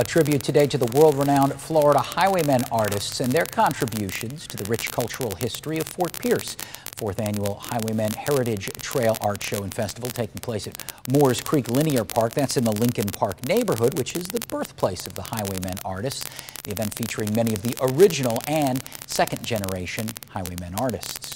A tribute today to the world-renowned Florida Highwaymen artists and their contributions to the rich cultural history of Fort Pierce. Fourth annual Highwaymen Heritage Trail Art Show and Festival taking place at Moores Creek Linear Park. That's in the Lincoln Park neighborhood, which is the birthplace of the Highwaymen artists. The event featuring many of the original and second generation Highwaymen artists.